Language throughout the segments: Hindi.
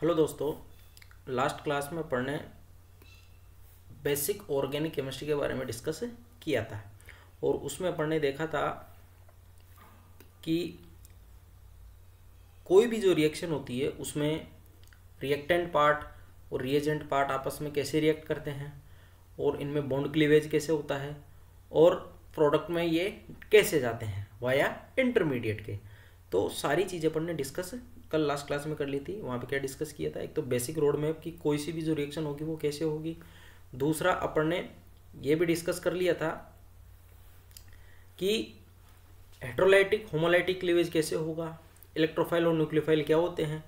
हेलो दोस्तों, लास्ट क्लास में पढ़ने बेसिक ऑर्गेनिक केमिस्ट्री के बारे में डिस्कस किया था और उसमें पढ़ने देखा था कि कोई भी जो रिएक्शन होती है, उसमें रिएक्टेंट पार्ट और रिएजेंट पार्ट आपस में कैसे रिएक्ट करते हैं और इनमें बॉन्ड क्लीवेज कैसे होता है और प्रोडक्ट में ये कैसे जाते हैं वाया इंटरमीडिएट के। तो सारी चीज़ें अपन ने डिस्कस कल लास्ट क्लास में कर ली थी, वहाँ पे क्या डिस्कस किया था? एक तो बेसिक रोड मैप की कोई सी भी जो रिएक्शन होगी, वो कैसे होगी? दूसरा, अपन ने ये भी डिस्कस कर लिया था कि हेट्रोलाइटिक होमोलाइटिक क्लीवेज कैसे होगा? इलेक्ट्रोफाइल और न्यूक्लियोफाइल क्या होते हैं?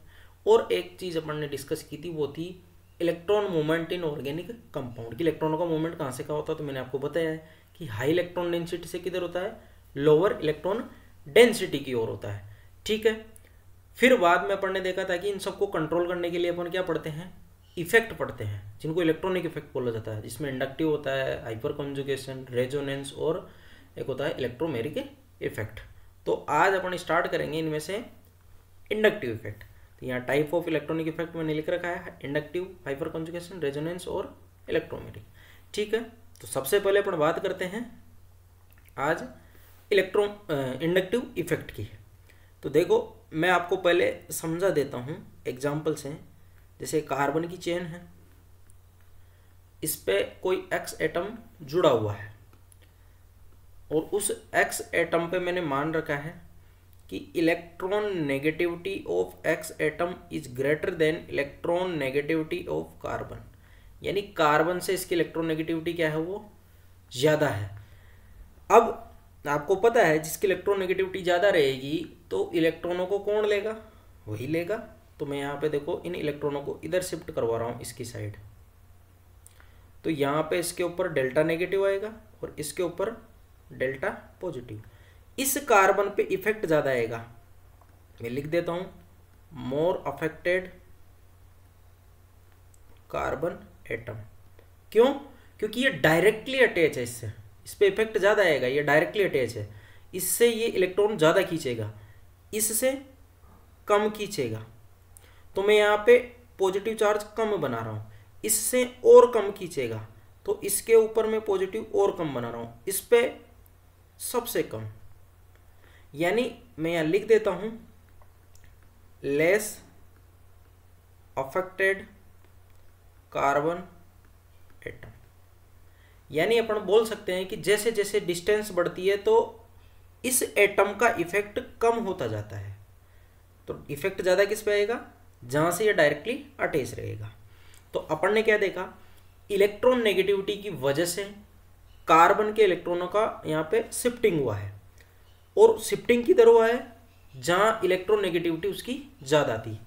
और एक चीज़ अपन ने डिस्कस की थी, वो थी इलेक्ट्रॉन मूवमेंट इन ऑर्गेनिक कंपाउंड की इलेक्ट्रॉनों का मूवमेंट कहाँ से कहा होता है तो मैंने आपको बताया है कि हाई इलेक्ट्रॉन डेंसिटी से किधर होता है? लोअर इलेक्ट्रॉन डेंसिटी की ओर होता है। ठीक है? फिर बाद में अपन ने देखा था कि इन सबको कंट्रोल करने के लिए अपन क्या पढ़ते हैं? इफ़ेक्ट पढ़ते हैं, जिनको इलेक्ट्रॉनिक इफ़ेक्ट बोला जाता है, जिसमें इंडक्टिव होता है हाइपर कंजुगेशन रेजोनेंस और एक होता है इलेक्ट्रोमेरिक इफ़ेक्ट तो आज अपन स्टार्ट करेंगे इनमें से इंडक्टिव इफ़ेक्ट तो यहाँ टाइप ऑफ़ इलेक्ट्रॉनिक इफ़ेक्ट मैंने लिख रखा है इंडक्टिव हाइपर कंजुगेशन रेजोनेंस और इलेक्ट्रोमेरिक ठीक है? तो सबसे पहले अपन बात करते हैं आज इलेक्ट्रो इंडक्टिव इफ़ेक्ट की. तो देखो मैं आपको पहले समझा देता हूँ एग्ज़ाम्पल से, जैसे कार्बन की चेन है। इस पे कोई एक्स एटम जुड़ा हुआ है। और उस एक्स एटम पे मैंने मान रखा है कि electron negativity of X atom is greater than electron negativity of carbon यानी कार्बन से इसकी इलेक्ट्रॉन नेगेटिविटी क्या है वो? ज़्यादा है। अब आपको पता है जिसकी इलेक्ट्रॉन नेगेटिविटी ज़्यादा रहेगी तो इलेक्ट्रॉनों को कौन लेगा? वही लेगा। तो मैं यहाँ पे देखो, इन इलेक्ट्रॉनों को इधर शिफ्ट करवा रहा हूँ, इसकी साइड। तो यहाँ पे इसके ऊपर डेल्टा नेगेटिव आएगा और इसके ऊपर डेल्टा पॉजिटिव। इस कार्बन पे इफ़ेक्ट ज़्यादा आएगा। मैं लिख देता हूँ, मोर अफेक्टेड कार्बन एटम। क्यों? क्योंकि ये डायरेक्टली अटैच है इससे। इस पर इफ़ेक्ट ज़्यादा आएगा, ये डायरेक्टली अटैच है। इससे ये इलेक्ट्रॉन ज़्यादा खींचेगा। इससे कम खींचेगा। तो मैं यहाँ पे पॉजिटिव चार्ज कम बना रहा हूँ। इससे और कम खींचेगा। तो इसके ऊपर मैं पॉजिटिव और कम बना रहा हूँ। इस पे सबसे कम। यानी मैं यहाँ लिख देता हूँ लेस अफेक्टेड कार्बन एटम यानी अपन बोल सकते हैं कि जैसे जैसे डिस्टेंस बढ़ती है तो इस एटम का इफ़ेक्ट कम होता जाता है। तो इफ़ेक्ट ज़्यादा किस पे आएगा? जहाँ से ये डायरेक्टली अटैच रहेगा। तो अपन ने क्या देखा? इलेक्ट्रॉन नेगेटिविटी की वजह से कार्बन के इलेक्ट्रॉनों का यहाँ पे शिफ्टिंग हुआ है। और शिफ्टिंग किधर हुआ है? जहाँ इलेक्ट्रॉन नेगेटिविटी उसकी ज़्यादा थी।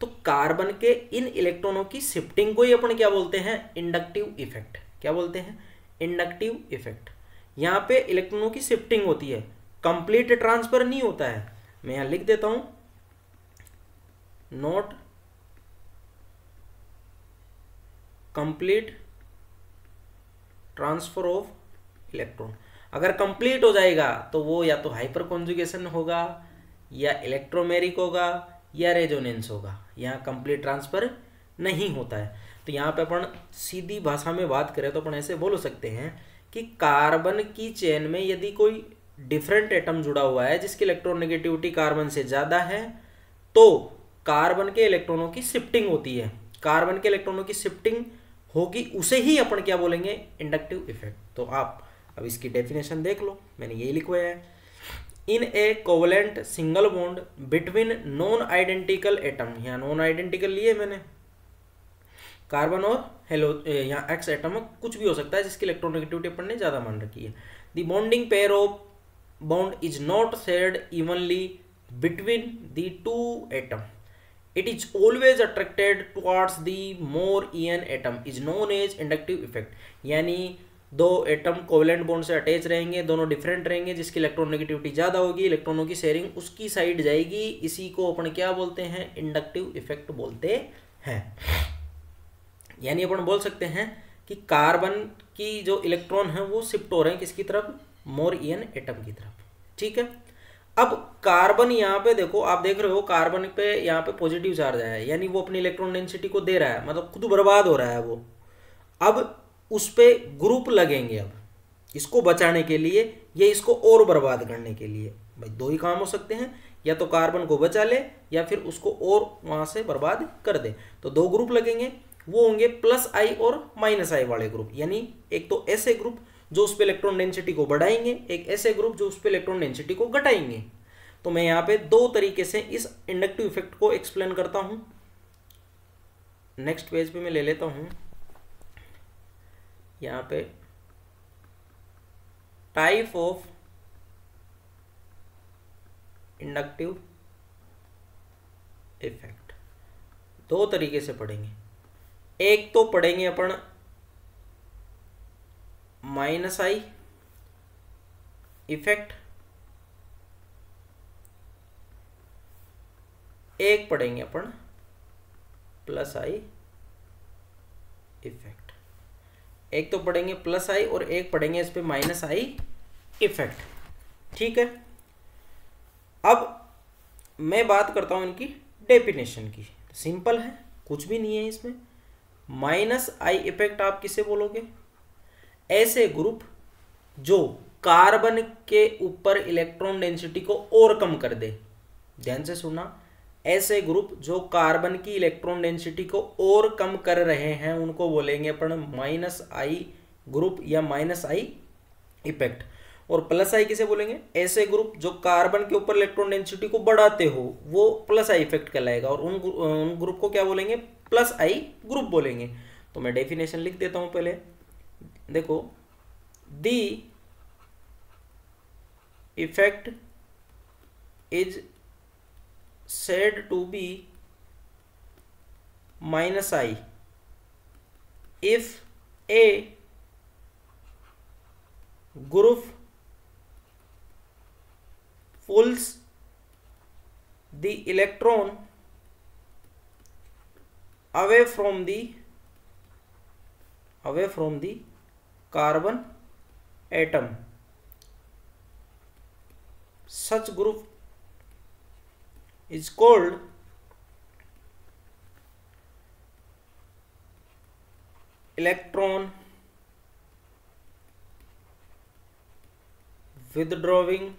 तो कार्बन के इन इलेक्ट्रॉनों की शिफ्टिंग को ही अपन क्या बोलते हैं? इंडक्टिव इफ़ेक्ट क्या बोलते हैं? इंडक्टिव इफ़ेक्ट यहाँ पे इलेक्ट्रॉनों की शिफ्टिंग होती है। कंप्लीट ट्रांसफ़र नहीं होता है। मैं यहाँ लिख देता हूँ note complete transfer of electron अगर कंप्लीट हो जाएगा तो वो या तो हाइपर कॉन्जुगेशन होगा, या इलेक्ट्रोमेरिक होगा, या रेजोनेंस होगा। यहाँ कंप्लीट ट्रांसफ़र नहीं होता है। तो यहाँ पे अपन सीधी भाषा में बात करें तो अपन ऐसे बोल सकते हैं कि कार्बन की चेन में यदि कोई डिफरेंट एटम जुड़ा हुआ है, जिसकी इलेक्ट्रोनेगेटिविटी कार्बन से ज़्यादा है तो कार्बन के इलेक्ट्रॉनों की शिफ्टिंग होती है। कार्बन के इलेक्ट्रॉनों की शिफ्टिंग होगी, उसे ही अपन क्या बोलेंगे? इंडक्टिव इफ़ेक्ट तो आप अब इसकी डेफिनेशन देख लो, मैंने यही लिखवाया है। In a covalent single bond between non identical atom यहाँ नॉन आइडेंटिकल लिए मैंने। कार्बन और हेलो यहाँ एक्स एटम कुछ भी हो सकता है, जिसकी इलेक्ट्रोनेगेटिविटी अपन ने ज़्यादा मान रखी है। The bonding pair of bond is not shared evenly between the two atom. It is always attracted towards the more en atom, is known as inductive effect. यानी दो एटम कोवलेंट बॉन्ड से अटैच रहेंगे, दोनों डिफरेंट रहेंगे, जिसकी इलेक्ट्रॉन नेगेटिविटी ज़्यादा होगी इलेक्ट्रॉनों की शेयरिंग उसकी साइड जाएगी, इसी को अपन क्या बोलते हैं? इंडक्टिव इफ़ेक्ट बोलते हैं। यानी अपन बोल सकते हैं कि कार्बन की जो इलेक्ट्रॉन है, वो शिफ्ट हो रहे हैं किसकी तरफ़? मोर इन एटम की तरफ़। ठीक है? अब कार्बन यहाँ पे देखो, आप देख रहे हो कार्बन पे यहाँ पे पॉजिटिव चार्ज आया है, यानी वो अपनी इलेक्ट्रॉन डेंसिटी को दे रहा है मतलब खुद बर्बाद हो रहा है वो। अब उस पर ग्रुप लगेंगे अब, इसको बचाने के लिए या इसको और बर्बाद करने के लिए। भाई, दो ही काम हो सकते हैं, या तो कार्बन को बचा ले, या फिर उसको और वहाँ से बर्बाद कर दे। तो दो ग्रुप लगेंगे, वो होंगे प्लस आई और माइनस आई वाले ग्रुप यानी एक तो ऐसे ग्रुप जो उस पर इलेक्ट्रॉन डेंसिटी को बढ़ाएँगे, एक ऐसे ग्रुप जो उस पर इलेक्ट्रॉन डेंसिटी को घटाएँगे। तो मैं यहाँ पे दो तरीके से इस इंडक्टिव इफ़ेक्ट को एक्सप्लेन करता हूँ। नेक्स्ट पेज पे मैं ले लेता हूँ। यहाँ पे टाइप ऑफ़ इंडक्टिव इफ़ेक्ट दो तरीके से पढ़ेंगे। एक तो पढ़ेंगे अपन माइनस आई इफ़ेक्ट एक पढ़ेंगे अपन प्लस आई इफ़ेक्ट एक तो पढ़ेंगे प्लस आई और एक पढ़ेंगे इस पर माइनस आई इफ़ेक्ट ठीक है? अब मैं बात करता हूँ इनकी डेफिनेशन की। सिंपल है, कुछ भी नहीं है इसमें। माइनस आई इफ़ेक्ट आप किसे बोलोगे? ऐसे ग्रुप जो कार्बन के ऊपर इलेक्ट्रॉन डेंसिटी को और कम कर दे। ध्यान से सुना ऐसे ग्रुप जो कार्बन की इलेक्ट्रॉन डेंसिटी को और कम कर रहे हैं, उनको बोलेंगे अपन माइनस आई ग्रुप या माइनस आई इफ़ेक्ट और प्लस आई किसे बोलेंगे? ऐसे ग्रुप जो कार्बन के ऊपर इलेक्ट्रॉन डेंसिटी को बढ़ाते हो, वो प्लस आई इफ़ेक्ट कहलाएगा। और उन ग्रुप को क्या बोलेंगे? प्लस आई ग्रुप बोलेंगे। तो मैं डेफिनेशन लिख देता हूँ पहले। देखो the effect is said to be minus I if a group pulls the electron away from the away from the carbon atom. Such group is called electron. Withdrawing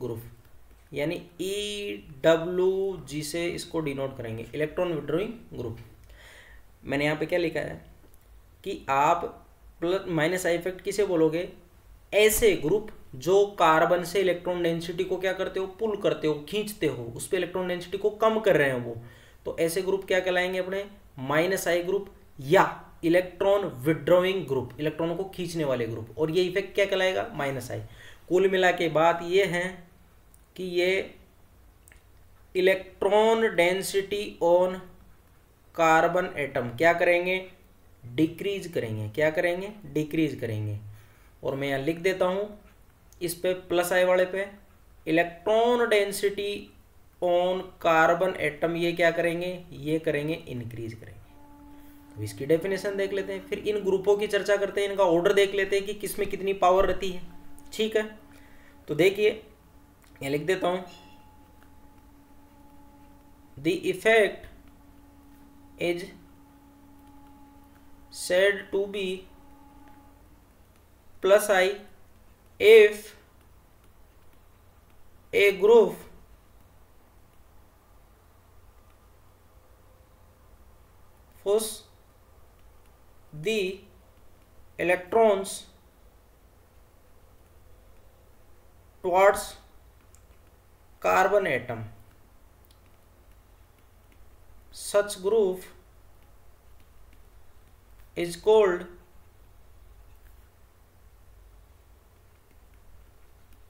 group, E E W G से इसको डिनोट करेंगे, इलेक्ट्रॉन विदड्रॉइंग ग्रुप। मैंने यहाँ पे क्या लिखा है? कि आप प्लस माइनस आई इफ़ेक्ट किसे बोलोगे? ऐसे ग्रुप जो कार्बन से इलेक्ट्रॉन डेंसिटी को क्या करते हो? पुल करते हो, खींचते हो, उस पर इलेक्ट्रॉन डेंसिटी को कम कर रहे हैं वो। तो ऐसे ग्रुप क्या कहलाएँगे अपने? माइनस आई ग्रुप या इलेक्ट्रॉन विड्रोइंग ग्रुप इलेक्ट्रॉनों को खींचने वाले ग्रुप और ये इफ़ेक्ट क्या कहलाएगा? माइनस आई कुल मिला के बात ये है कि ये electron density on carbon atom क्या करेंगे? डिक्रीज करेंगे। क्या करेंगे? डिक्रीज करेंगे। और मैं यहाँ लिख देता हूँ, इस पे प्लस आई वाले पे electron density on carbon atom ये क्या करेंगे? ये करेंगे इंक्रीज करेंगे। तो इसकी डेफिनेशन देख लेते हैं, फिर इन ग्रुपों की चर्चा करते हैं, इनका ऑर्डर देख लेते हैं कि किसमें कितनी पावर रहती है। ठीक है? तो देखिए ये लिख देता हूँ the effect is said to be plus i if a group push the electrons towards carbon atom such group is called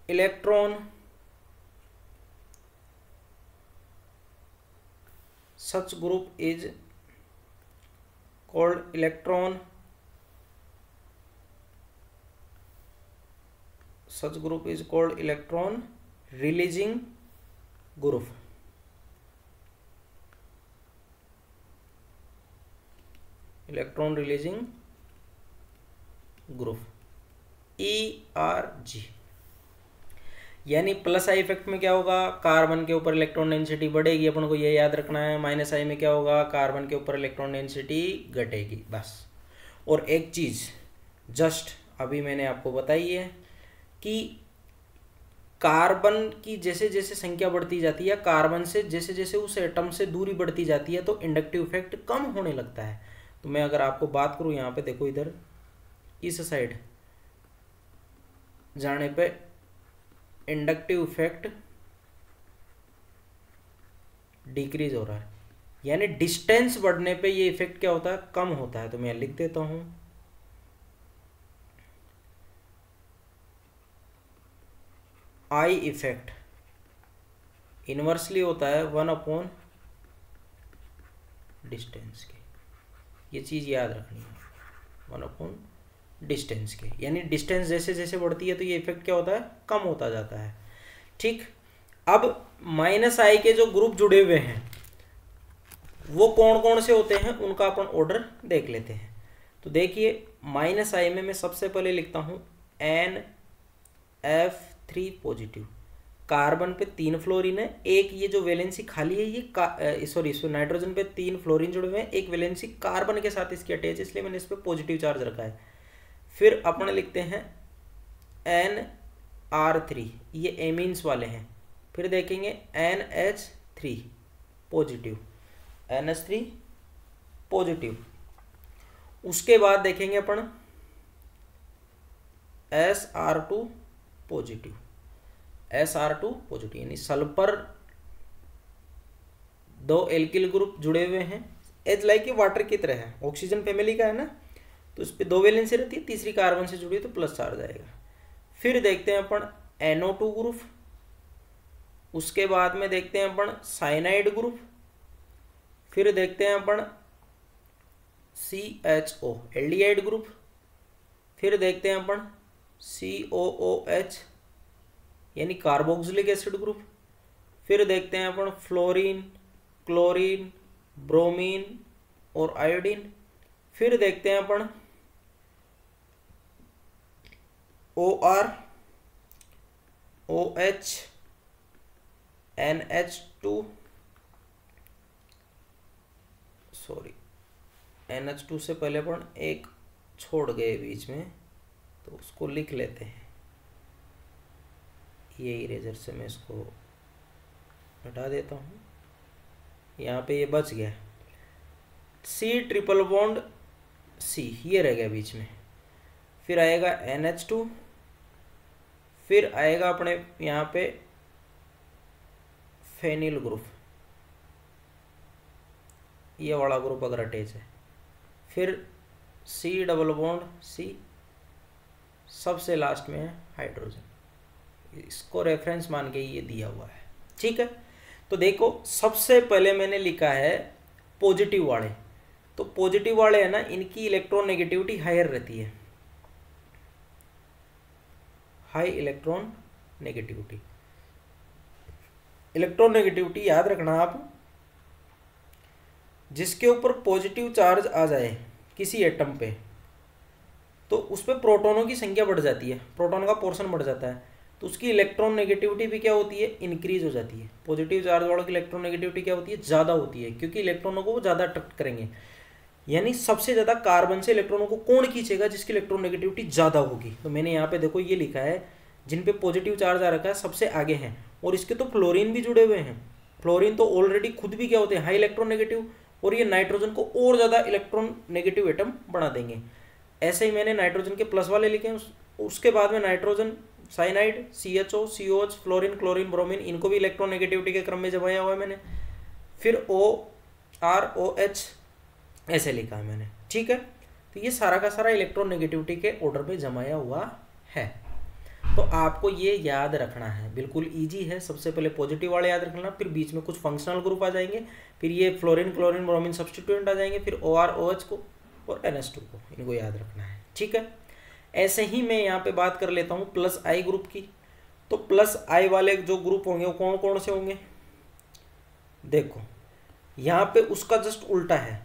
electron such group is called electron such group is called electron releasing group electron releasing group ERG यानी प्लस आई इफ़ेक्ट में क्या होगा? कार्बन के ऊपर इलेक्ट्रॉन डेंसिटी बढ़ेगी। अपन को ये याद रखना है, माइनस आई में क्या होगा? कार्बन के ऊपर इलेक्ट्रॉन डेंसिटी घटेगी, बस। और एक चीज़, जस्ट अभी मैंने आपको बताई है कि कार्बन की जैसे जैसे संख्या बढ़ती जाती है, कार्बन से जैसे जैसे उस एटम से दूरी बढ़ती जाती है तो इंडक्टिव इफ़ेक्ट कम होने लगता है। तो मैं अगर आपको बात करूँ यहाँ पे, देखो इधर, इस साइड, जाने पे इंडक्टिव इफ़ेक्ट डिक्रीज हो रहा है। यानी डिस्टेंस बढ़ने पे ये इफ़ेक्ट क्या होता है? कम होता है। तो मैं लिख देता हूँ। आई इफ़ेक्ट इन्वर्सली होता है वन अपॉन डिस्टेंस के। ये चीज़ याद रखनी है। वन अपॉन डिस्टेंस के। यानी डिस्टेंस जैसे जैसे बढ़ती है तो ये इफ़ेक्ट क्या होता है? कम होता जाता है। ठीक? अब माइनस आई के जो ग्रुप जुड़े हुए हैं, वो कौन कौन से होते हैं? उनका अपन ऑर्डर देख लेते हैं। तो देखिए माइनस आई में मैं सबसे पहले लिखता हूँ N F three positive carbon पे तीन फ्लोरीन है, एक ये जो वैलेंसी खाली है, ये सॉरी इसमें नाइट्रोजन पे तीन फ्लोरीन जुड़े हुए हैं, एक वैलेंसी कार्बन के साथ इसकी अटैच है, इसलिए मैंने इस पर पॉजिटिव चार्ज रखा है। फिर अपन लिखते हैं एन आर थ्री ये एमीन्स वाले हैं। फिर देखेंगे N H three positive N H three positive उसके बाद देखेंगे अपन S R two positive S R two positive यानी सल्फ़र दो एल्किल ग्रुप जुड़े हुए हैं। एज लाइक ये वाटर की तरह है। ऑक्सीजन फैमिली का है ना? तो इस पर दो वैलेंसी रहती है, तीसरी कार्बन से जुड़ी तो प्लस चार्ज आएगा फिर देखते हैं अपन एनओ टू ग्रुप उसके बाद में देखते हैं अपन साइनाइड ग्रुप फिर देखते हैं अपन C H O aldehyde group फिर देखते हैं अपन सी ओ ओ एच यानी कार्बोक्सिलिक एसिड ग्रुप फिर देखते हैं अपन फ्लोरीन क्लोरीन ब्रोमीन और आयोडीन फिर देखते हैं अपन O R O H N H two sorry N H two से पहले अपन एक छोड़ गए बीच में तो उसको लिख लेते हैं। ये इरेजर से मैं इसको हटा देता हूँ। यहाँ पे ये बच गया। सी ट्रिपल बॉन्ड सी ये रह गया बीच में। फिर आएगा एन एच टू फिर आएगा अपने यहाँ पे फेनिल ग्रुप ये वाला ग्रुप अगर अटैच है। फिर सी डबल बॉन्ड सी सबसे लास्ट में है हाइड्रोजन इसको रेफरेंस मान के ये दिया हुआ है। ठीक है? तो देखो, सबसे पहले मैंने लिखा है पॉजिटिव वाले। तो पॉजिटिव वाले है ना, इनकी इलेक्ट्रॉन हायर रहती है। High electron negativity electron negativity याद रखना आप। जिसके ऊपर पॉजिटिव चार्ज आ जाए किसी एटम पे तो उस पर प्रोटोनों की संख्या बढ़ जाती है। प्रोटोन का पोर्शन बढ़ जाता है। तो उसकी इलेक्ट्रॉन नेगेटिविटी भी क्या होती है? इंक्रीज हो जाती है। पॉजिटिव चार्ज वालों की इलेक्ट्रॉन नेगेटिविटी क्या होती है? ज़्यादा होती है, क्योंकि इलेक्ट्रॉनों को वो ज़्यादा अट्रैक्ट करेंगे। यानी सबसे ज़्यादा कार्बन से इलेक्ट्रॉनों को कौन खींचेगा जिसकी इलेक्ट्रॉन नेगेटिविटी ज़्यादा होगी? तो मैंने यहाँ पे देखो, ये लिखा है, जिन पे पॉजिटिव चार्ज आ रखा है, सबसे आगे हैं। और इसके तो फ्लोरिन भी जुड़े हुए हैं। फ्लोरिन तो ऑलरेडी खुद भी क्या होते हैं? हाई इलेक्ट्रॉन नेगेटिव और ये नाइट्रोजन को और ज़्यादा इलेक्ट्रॉन नेगेटिव एटम बना देंगे। ऐसे ही मैंने नाइट्रोजन के प्लस वाले लिखे हैं उसके बाद में nitrogen cyanide C H O C O H fluorine chlorine bromine इनको भी इलेक्ट्रॉन नेगेटिविटी के क्रम में जमाया हुआ है मैंने। फिर ओ आर ओ एच ऐसे लिखा है मैंने। ठीक है? तो ये सारा का सारा इलेक्ट्रॉन नेगेटिविटी के ऑर्डर में जमाया हुआ है। तो आपको ये याद रखना है। बिल्कुल इजी है। सबसे पहले पॉजिटिव वाले याद रखना, फिर बीच में कुछ फंक्शनल ग्रुप आ जाएँगे। फिर ये फ्लोरिन क्लोरिन ब्रोमिन सब्सटीट्यूएंट आ जाएँगे। फिर ओ आर ओ एच को और एन एस टू को। इनको याद रखना है। ठीक है? ऐसे ही मैं यहाँ पे बात कर लेता हूँ प्लस आई ग्रुप की। तो प्लस आई वाले जो ग्रुप होंगे, वो कौन कौन से होंगे? देखो, यहाँ पे उसका जस्ट उल्टा है।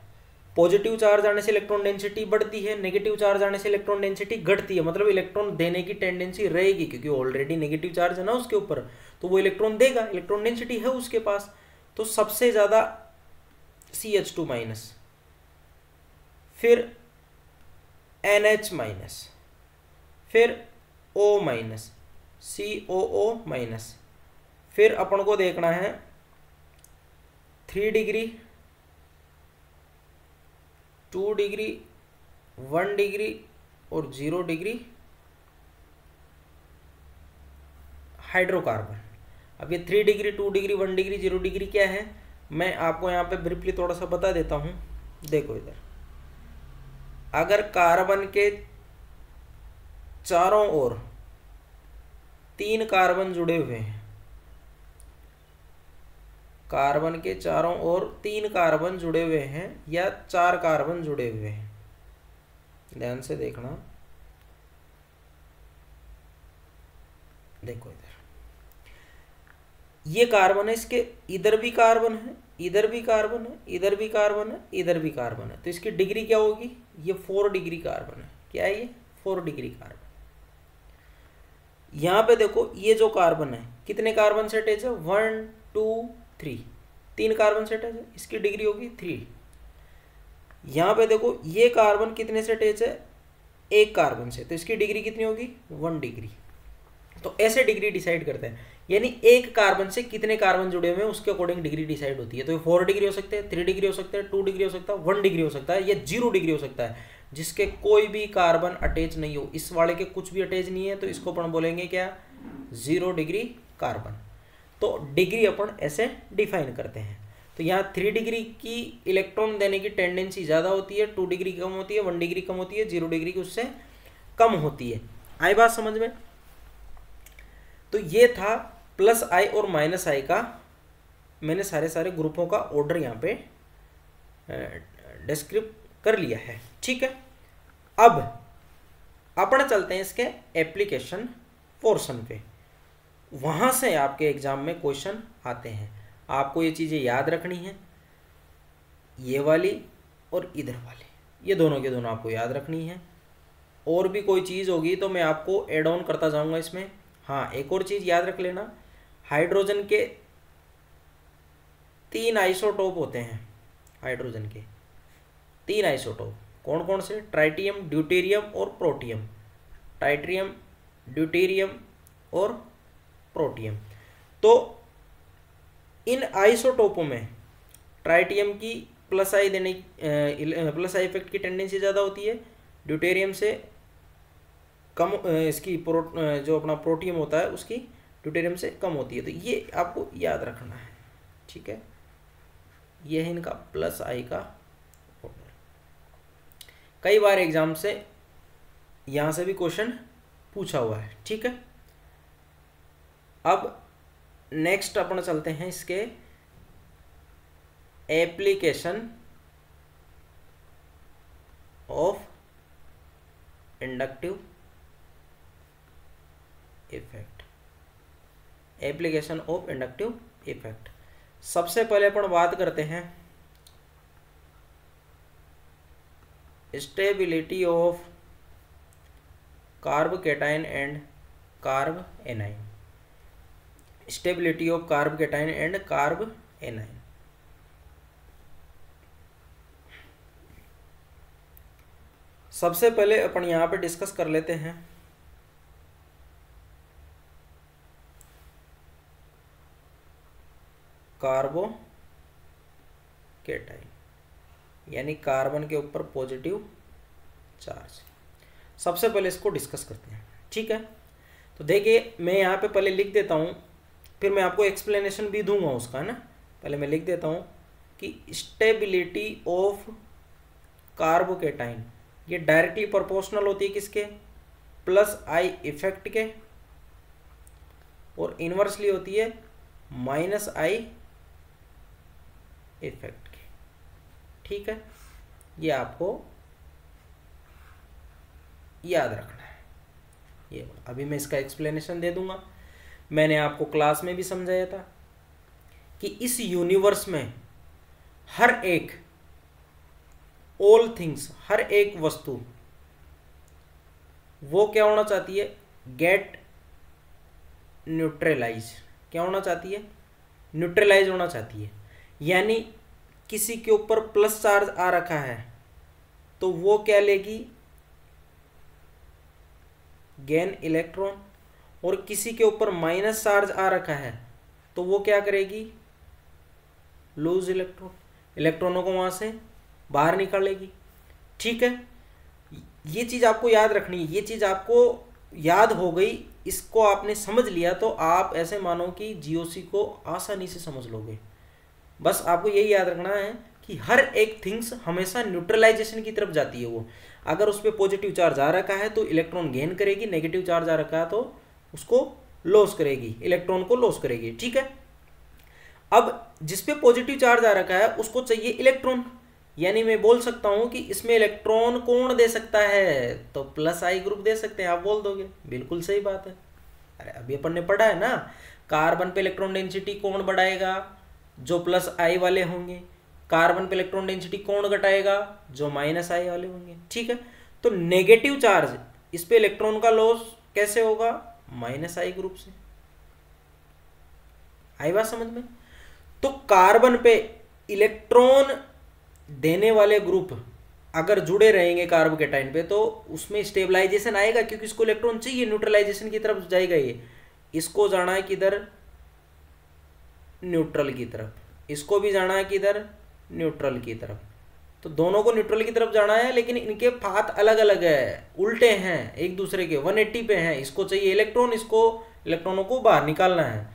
पॉजिटिव चार्ज आने से इलेक्ट्रॉन डेंसिटी बढ़ती है नेगेटिव चार्ज आने से इलेक्ट्रॉन डेंसिटी घटती है। मतलब इलेक्ट्रॉन देने की टेंडेंसी रहेगी, क्योंकि ऑलरेडी नेगेटिव चार्ज है ना उसके ऊपर। तो वो इलेक्ट्रॉन देगा इलेक्ट्रॉन डेंसिटी है उसके पास। तो सबसे ज़्यादा सी एच टू माइनस फिर एन एच माइनस फिर ओ माइनस सी ओ ओ माइनस फिर अपन को देखना है three degree two degree one degree और ज़ीरो डिग्री हाइड्रोकार्बन अब ये three degree two degree one degree zero degree क्या है? मैं आपको यहाँ पे ब्रीफली थोड़ा सा बता देता हूँ। देखो इधर। अगर कार्बन के चारों ओर तीन कार्बन जुड़े हुए हैं। कार्बन के चारों ओर तीन कार्बन जुड़े हुए हैं या चार कार्बन जुड़े हुए हैं। ध्यान से देखना। देखो इधर। ये कार्बन है, इसके इधर भी कार्बन है, इधर भी कार्बन है, इधर भी कार्बन है, इधर भी कार्बन है। तो इसकी डिग्री क्या होगी? ये फोर डिग्री कार्बन है। क्या है ये? Four degree carbon. यहाँ पे देखो, ये जो कार्बन है, कितने कार्बन से अटैच है वन टू थ्री तीन कार्बन से अटैच है इसकी। डिग्री होगी थ्री यहाँ पे देखो, ये कार्बन कितने से अटैच है एक कार्बन से तो इसकी डिग्री कितनी होगी? वन डिग्री तो ऐसे डिग्री डिसाइड करते हैं। यानी एक कार्बन से कितने कार्बन जुड़े हुए हैं, उसके अकॉर्डिंग डिग्री डिसाइड होती है। तो ये फोर डिग्री हो सकते हैं थ्री डिग्री हो सकता है टू डिग्री हो सकता है वन डिग्री हो सकता है, या ज़ीरो डिग्री हो सकता है। जिसके कोई भी कार्बन अटैच नहीं हो। इस वाले के कुछ भी अटैच नहीं है तो इसको अपन बोलेंगे क्या? Zero degree carbon. तो डिग्री अपन ऐसे डिफाइन करते हैं। तो यहाँ थ्री डिग्री की इलेक्ट्रॉन देने की टेंडेंसी ज़्यादा होती है, टू डिग्री कम होती है, वन डिग्री कम होती है, ज़ीरो डिग्री की उससे कम होती है। आई बात समझ में? तो ये था प्लस आई और माइनस आई का। मैंने सारे सारे ग्रुपों का ऑर्डर यहाँ पे डिस्क्रिप कर लिया है। ठीक है? अब अपन चलते हैं इसके एप्लीकेशन पोर्शन पे। वहाँ से आपके एग्ज़ाम में क्वेश्चन आते हैं। आपको ये चीज़ें याद रखनी है। ये वाली और इधर वाली। ये दोनों के दोनों आपको याद रखनी है। और भी कोई चीज़ होगी तो मैं आपको एड ऑन करता जाऊँगा इसमें। हाँ एक और चीज़ याद रख लेना। हाइड्रोजन के तीन आइसोटोप होते हैं। हाइड्रोजन के तीन आइसोटोप कौन कौन से? ट्राइटियम, ड्यूटेरियम और प्रोटियम। ट्राइट्रियम, ड्यूटेरियम और प्रोटियम। तो इन आइसोटोपों में ट्राइटियम की प्लस आई देने प्लस आई इफ़ेक्ट की टेंडेंसी ज़्यादा होती है। ड्यूटेरियम से कम इसकी प्रो जो अपना प्रोटियम होता है, उसकी ड्यूटेरियम से कम होती है। तो ये आपको याद रखना है। ठीक है? ये है इनका प्लस आई का कई बार एग्ज़ाम से यहाँ से भी क्वेश्चन पूछा हुआ है, ठीक है? अब नेक्स्ट अपन चलते हैं इसके application of inductive effect. Application of inductive effect. सबसे पहले अपन बात करते हैं stability of carbocation and carbanion stability of carbocation and carbanion सबसे पहले अपन यहाँ पे डिस्कस कर लेते हैं। कार्बो कैटाइन यानी कार्बन के ऊपर पॉजिटिव चार्ज। सबसे पहले इसको डिस्कस करते हैं, ठीक है? तो देखिए, मैं यहाँ पे पहले लिख देता हूँ, फिर मैं आपको एक्सप्लेनेशन भी दूँगा उसका, है ना? पहले मैं लिख देता हूँ कि स्टेबिलिटी ऑफ़ कार्बोकेटाइन ये डायरेक्टली प्रोपोर्शनल होती है किसके? प्लस आई इफ़ेक्ट के, और इनवर्सली होती है माइनस आई इफ़ेक्ट ठीक है? ये आपको याद रखना है। ये अभी मैं इसका एक्सप्लेनेशन दे दूँगा। मैंने आपको क्लास में भी समझाया था कि इस यूनिवर्स में हर एक ऑल थिंग्स हर एक वस्तु, वो क्या होना चाहती है? गेट न्यूट्रलाइज क्या होना चाहती है? न्यूट्रलाइज होना चाहती है। यानी किसी के ऊपर प्लस चार्ज आ रखा है तो वो क्या लेगी? गेन इलेक्ट्रॉन और किसी के ऊपर माइनस चार्ज आ रखा है तो वो क्या करेगी? लूज इलेक्ट्रॉन इलेक्ट्रॉनों को वहाँ से बाहर निकालेगी ठीक है? ये चीज़ आपको याद रखनी है, ये चीज़ आपको याद हो गई, इसको आपने समझ लिया तो आप ऐसे मानो कि जीओसी को आसानी से समझ लोगे। बस आपको यही याद रखना है कि हर एक थिंग्स हमेशा न्यूट्रलाइजेशन की तरफ़ जाती है वो। अगर उस पर पॉजिटिव चार्ज आ रखा है तो इलेक्ट्रॉन गेन करेगी नेगेटिव चार्ज आ रखा है तो उसको लॉस करेगी इलेक्ट्रॉन को लॉस करेगी, ठीक है? अब जिसपे पॉजिटिव चार्ज आ रखा है, उसको चाहिए इलेक्ट्रॉन यानी मैं बोल सकता हूँ कि इसमें इलेक्ट्रॉन कौन दे सकता है? तो प्लस आई ग्रुप दे सकते हैं, आप बोल दोगे। बिल्कुल सही बात है। अरे, अभी अपन ने पढ़ा है ना कार्बन पे इलेक्ट्रॉन डेंसिटी कौन बढ़ाएगा? जो प्लस आई वाले होंगे, कार्बन पे इलेक्ट्रॉन डेंसिटी कौन घटाएगा? जो माइनस आई वाले होंगे, ठीक है? तो नेगेटिव चार्ज इस पे इलेक्ट्रॉन का लॉस कैसे होगा? माइनस आई ग्रुप से। आई बात समझ में? तो कार्बन पे इलेक्ट्रॉन देने वाले ग्रुप अगर जुड़े रहेंगे कार्ब के टाइम पे तो उसमें स्टेबलाइजेशन आएगा, क्योंकि इसको इलेक्ट्रॉन चाहिए न्यूट्रलाइजेशन की तरफ़ जाएगा ये। इसको जाना है किधर? न्यूट्रल की तरफ़। इसको भी जाना है किधर? न्यूट्रल की तरफ़। तो दोनों को न्यूट्रल की तरफ़ जाना है, लेकिन इनके फात अलग अलग है। उल्टे हैं, एक दूसरे के। 180 पे हैं। इसको चाहिए इलेक्ट्रॉन, इसको इलेक्ट्रॉनों को बाहर निकालना है।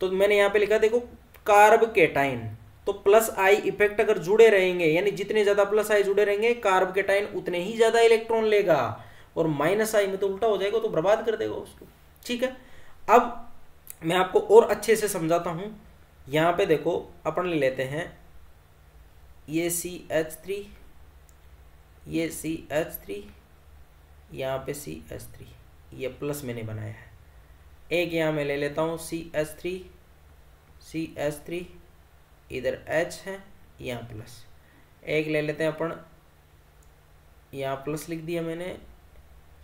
तो मैंने यहाँ पे लिखा, देखो, कार्ब केटाइन। तो प्लस आई इफ़ेक्ट अगर जुड़े रहेंगे, यानी जितने ज़्यादा प्लस आई जुड़े रहेंगे, कार्ब केटाइन उतने ही ज़्यादा इलेक्ट्रॉन लेगा। और माइनस आई में तो उल्टा हो जाएगा तो बर्बाद कर देगा उसको। ठीक है? अब मैं आपको और अच्छे से समझाता हूँ। यहाँ पे देखो, अपन ले लेते हैं ये सी एच थ्री ये सी एच थ्री यहाँ पे सी एच थ्री ये प्लस मैंने बनाया है। एक यहाँ मैं ले लेता हूँ C H three C H three इधर एच है, यहाँ प्लस एक ले लेते हैं अपन, यहाँ प्लस लिख दिया मैंने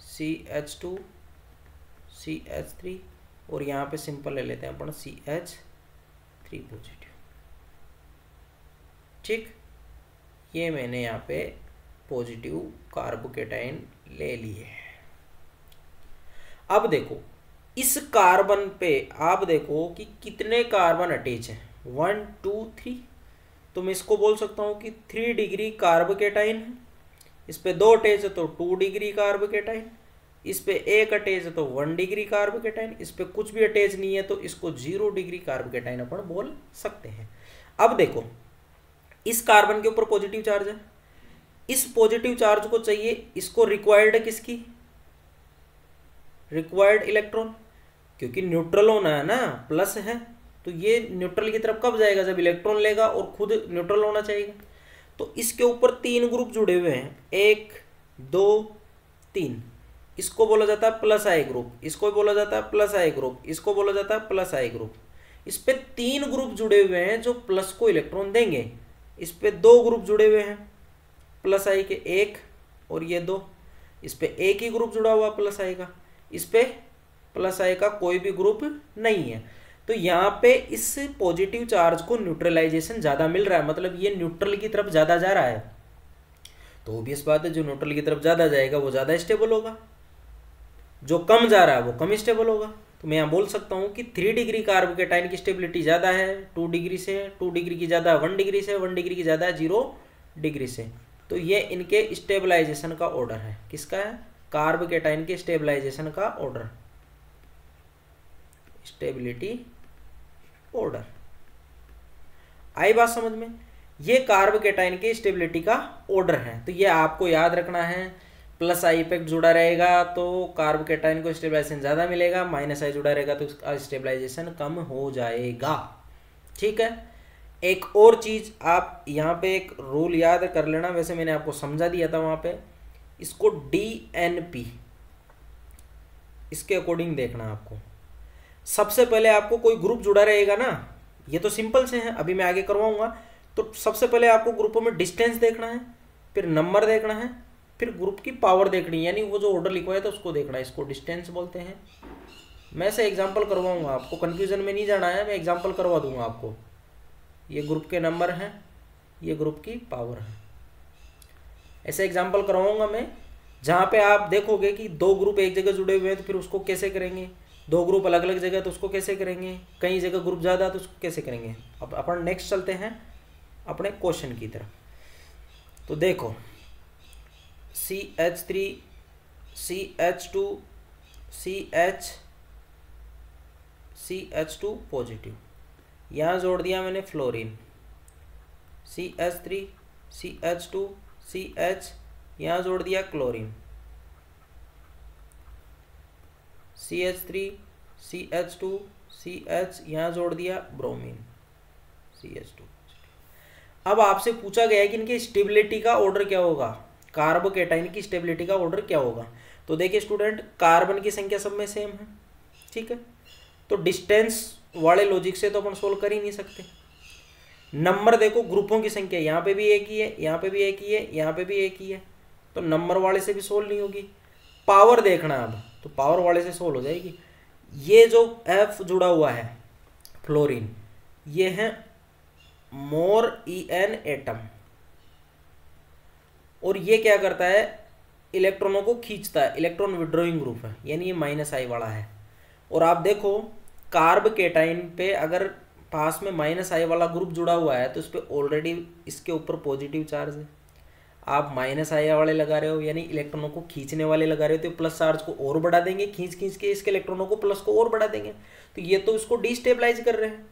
C H two C H three और यहाँ पे सिंपल ले लेते हैं अपन सी एच थ्री पॉजिटिव ठीक? ये मैंने यहाँ पे पॉजिटिव कार्बोकेटाइन ले लिए अब देखो, इस कार्बन पे आप देखो कि कितने कार्बन अटैच हैं। वन टू थ्री तो मैं इसको बोल सकता हूँ कि थ्री डिग्री कार्बोकेटाइन है। इस पे दो अटैच है तो टू डिग्री कार्बोकेटाइन इस पे एक अटैच है तो वन डिग्री कार्बोकेटाइन, इस पे कुछ भी अटैच नहीं है तो इसको ज़ीरो डिग्री कार्बोकेटाइन अपन बोल सकते हैं। अब देखो, इस कार्बन के ऊपर पॉजिटिव चार्ज है। इस पॉजिटिव चार्ज को चाहिए, इसको रिक्वायर्ड है किसकी? रिक्वायर्ड इलेक्ट्रॉन क्योंकि न्यूट्रल होना है ना प्लस है तो ये न्यूट्रल की तरफ़ कब जाएगा? जब इलेक्ट्रॉन लेगा और खुद न्यूट्रल होना चाहिए। तो इसके ऊपर तीन ग्रुप जुड़े हुए हैं। एक, दो, तीन। इसको बोला जाता है प्लस आई ग्रुप इसको बोला जाता है प्लस आई ग्रुप इसको बोला जाता है प्लस आई ग्रुप इस पर तीन ग्रुप जुड़े हुए हैं जो प्लस को इलेक्ट्रॉन देंगे. इस पे दो ग्रुप जुड़े हुए हैं प्लस आई के एक और ये दो. इस पर एक ही ग्रुप जुड़ा हुआ प्लस आई का. इस पर प्लस आई का कोई भी ग्रुप नहीं है. तो यहाँ पे इस पॉजिटिव चार्ज को न्यूट्रलाइजेशन ज़्यादा मिल रहा है मतलब ये न्यूट्रल की तरफ़ ज़्यादा जा रहा है. तो ओबियस बात है, जो न्यूट्रल की तरफ़ ज़्यादा जाएगा, वो ज़्यादा स्टेबल होगा. जो कम जा रहा है, वो कम स्टेबल होगा। तो मैं यहाँ बोल सकता हूँ कि थ्री डिग्री कार्ब के स्टेबिलिटी ज़्यादा है टू डिग्री से टू डिग्री की ज़्यादा वन डिग्री से वन डिग्री की ज़्यादा ज़ीरो डिग्री से। तो ये इनके स्टेबलाइजेशन का ऑर्डर है। किसका है? कार्ब के स्टेबलाइजेशन का ऑर्डर स्टेबिलिटी ऑर्डर आई बात समझ में? ये कार्ब केटाइन के स्टेबिलिटी का ऑर्डर है। तो ये आपको याद रखना है प्लस आई इफ़ेक्ट जुड़ा रहेगा तो कार्ब केटाइन को स्टेबलाइजेशन ज़्यादा मिलेगा, माइनस आई जुड़ा रहेगा तो उसका स्टेबलाइजेशन कम हो जाएगा। ठीक है? एक और चीज़ आप यहाँ पे एक रूल याद कर लेना, वैसे मैंने आपको समझा दिया था वहाँ पे। इसको डी एन पी इसके अकॉर्डिंग देखना आपको। सबसे पहले आपको कोई ग्रुप जुड़ा रहेगा ना, ये तो सिंपल से है, अभी मैं आगे करवाऊँगा। तो सबसे पहले आपको ग्रुपों में डिस्टेंस देखना है, फिर नंबर देखना है फिर ग्रुप की पावर देखनी यानी वो जो ऑर्डर लिखवाया था उसको देखना है, इसको डिस्टेंस बोलते हैं। मैं से एग्ज़ाम्पल करवाऊँगा आपको कन्फ्यूज़न में नहीं जाना है, मैं एग्ज़ाम्पल करवा दूँगा आपको। ये ग्रुप के नंबर हैं, ये ग्रुप की पावर है। ऐसे एग्ज़ाम्पल करवाऊँगा मैं, जहाँ पे आप देखोगे कि दो ग्रुप एक जगह जुड़े हुए हैं तो फिर उसको कैसे करेंगे? दो ग्रुप अलग अलग जगह तो उसको कैसे करेंगे? कई जगह ग्रुप ज़्यादा तो उसको कैसे करेंगे? अब अपन नेक्स्ट चलते हैं, अपने क्वेश्चन की तरफ़। तो देखो C H three C H two C H C H two positive यहाँ जोड़ दिया मैंने fluorine C H three C H two C H यहाँ जोड़ दिया chlorine C H three C H two C H यहाँ जोड़ दिया ब्रोमीन सी एच टू अब आपसे पूछा गया है कि इनके स्टेबिलिटी का ऑर्डर क्या होगा? कार्ब केटाइन की स्टेबिलिटी का ऑर्डर क्या होगा? तो देखिए स्टूडेंट कार्बन की संख्या सब में सेम है, ठीक है? तो डिस्टेंस वाले लॉजिक से तो अपन सोल्व कर ही नहीं सकते। नंबर देखो ग्रुपों की संख्या, यहाँ पे भी एक ही है, यहाँ पे भी एक ही है, यहाँ पे भी एक ही है। तो नंबर वाले से भी सोल्व नहीं होगी। पावर देखना अब तो पावर वाले से सोल्व हो जाएगी। ये जो एफ़ जुड़ा हुआ है फ्लोरीन ये है मोर ई एन एटम और ये क्या करता है? इलेक्ट्रॉनों को खींचता है। इलेक्ट्रॉन विड्रोइंग ग्रुप है, यानी ये माइनस आई वाला है। और आप देखो, कार्ब केटाइन पे अगर पास में माइनस आई वाला ग्रुप जुड़ा हुआ है तो उस पर ऑलरेडी इसके ऊपर पॉजिटिव चार्ज है। आप माइनस आई वाले लगा रहे हो, यानी इलेक्ट्रॉनों को खींचने वाले लगा रहे हो तो प्लस चार्ज को और बढ़ा देंगे। खींच खींच के इसके इलेक्ट्रॉनों को प्लस को और बढ़ा देंगे। तो ये तो इसको डिस्टेबलाइज कर रहे हैं।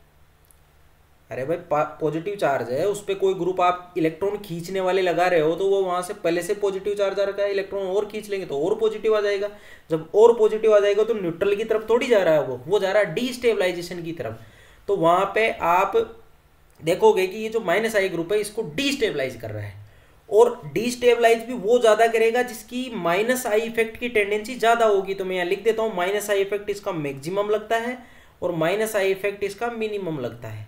अरे भाई पॉजिटिव चार्ज है, उस पर कोई ग्रुप आप इलेक्ट्रॉन खींचने वाले लगा रहे हो तो वो वहाँ से पहले से पॉजिटिव चार्ज आ रखा है इलेक्ट्रॉन और खींच लेंगे तो और पॉजिटिव आ जाएगा। जब और पॉजिटिव आ जाएगा तो न्यूट्रल की तरफ़ थोड़ी जा रहा है वो वो जा रहा है डिस्टेबलाइजेशन की तरफ़। तो वहाँ पे आप देखोगे कि ये जो माइनस आई ग्रुप है, इसको डिस्टेबलाइज कर रहा है। और डिस्टेबलाइज भी वो ज़्यादा करेगा, जिसकी माइनस आई इफ़ेक्ट की टेंडेंसी ज़्यादा होगी। तो मैं यहाँ लिख देता हूँ माइनस आई इफ़ेक्ट इसका मैक्सिमम लगता है, और माइनस आई इफ़ेक्ट इसका मिनिमम लगता है।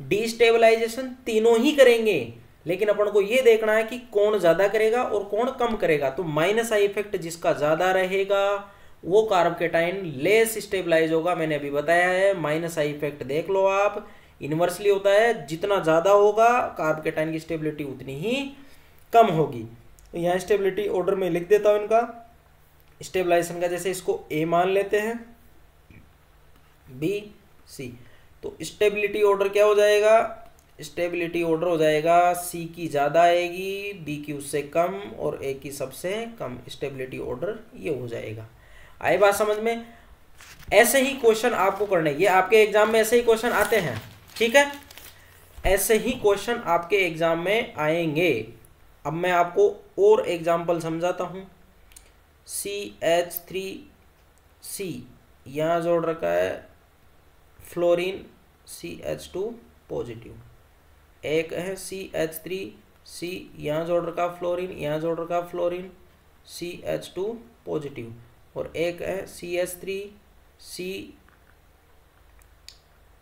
डिस्टेबलाइजेशन तीनों ही करेंगे। लेकिन अपन को ये देखना है कि कौन ज़्यादा करेगा और कौन कम करेगा। तो माइनस आई इफ़ेक्ट जिसका ज़्यादा रहेगा, वो कार्ब केटाइन लेस स्टेबलाइज होगा। मैंने अभी बताया है माइनस आई इफ़ेक्ट देख लो आप। इनवर्सली होता है, जितना ज़्यादा होगा कार्ब केटाइन की स्टेबिलिटी उतनी ही कम होगी। तो यहाँ स्टेबिलिटी ऑर्डर में लिख देता हूँ इनका। स्टेबलाइजेशन का जैसे इसको ए मान लेते हैं। बी सी तो स्टेबिलिटी ऑर्डर क्या हो जाएगा? स्टेबिलिटी ऑर्डर हो जाएगा सी की ज़्यादा आएगी बी की उससे कम और ए की सबसे कम। स्टेबिलिटी ऑर्डर ये हो जाएगा। आई बात समझ में? ऐसे ही क्वेश्चन आपको करने ये आपके एग्ज़ाम में ऐसे ही क्वेश्चन आते हैं। ठीक है? ऐसे ही क्वेश्चन आपके एग्ज़ाम में आएँगे। अब मैं आपको और एग्ज़ाम्पल समझाता हूँ। सी एच थ्री सी यहाँ जोड़ रखा है। Fluorine C H two positive एक है सी एच थ्री सी यहाँ जोड़ रखा फ्लोरीन, यहाँ जोड़ रखा fluorine C H two positive और एक है C H three C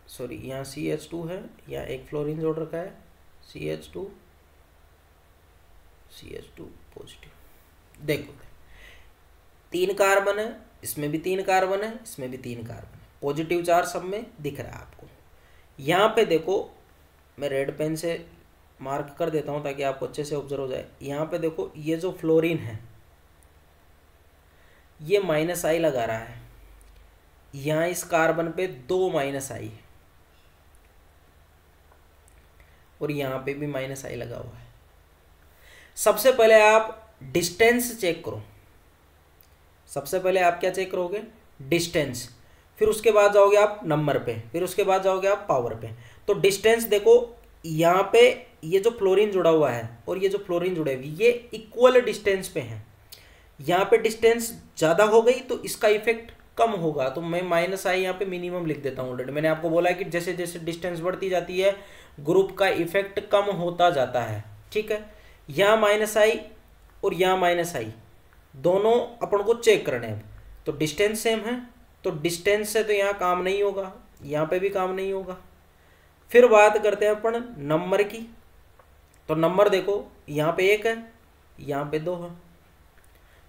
sorry यहाँ सी एच टू है, यहाँ एक फ्लोरीन जोड़ रखा है C H two C H two positive देखो, तीन कार्बन है, इसमें भी तीन कार्बन है, इसमें भी तीन कार्बन है। पॉजिटिव चार्ज सब में दिख रहा है आपको। यहाँ पे देखो, मैं रेड पेन से मार्क कर देता हूँ ताकि आपको अच्छे से ऑब्ज़र्व हो जाए। यहाँ पे देखो, ये जो फ्लोरीन है, ये माइनस आई लगा रहा है। यहाँ इस कार्बन पे दो माइनस आई है। और यहाँ पे भी माइनस आई लगा हुआ है। सबसे पहले आप डिस्टेंस चेक करो। सबसे पहले आप क्या चेक करोगे? डिस्टेंस फिर उसके बाद जाओगे आप नंबर पे, फिर उसके बाद जाओगे आप पावर पे। तो डिस्टेंस देखो, यहाँ पे ये जो फ्लोरीन जुड़ा हुआ है और ये जो फ्लोरीन जुड़े हुए ये इक्वल डिस्टेंस पे है। यहाँ पे डिस्टेंस ज़्यादा हो गई तो इसका इफ़ेक्ट कम होगा। तो मैं माइनस आई यहाँ पे मिनिमम लिख देता हूँ ऑलरेडी मैंने आपको बोला है कि जैसे जैसे डिस्टेंस बढ़ती जाती है ग्रुप का इफ़ेक्ट कम होता जाता है। ठीक है? यहाँ माइनस आई और यहाँ माइनस आई दोनों अपन को चेक करने हैं। तो डिस्टेंस सेम है तो डिस्टेंस से तो यहाँ काम नहीं होगा, यहाँ पे भी काम नहीं होगा। फिर बात करते हैं अपन नंबर की। तो नंबर देखो, यहाँ पे एक है, यहाँ पे दो है।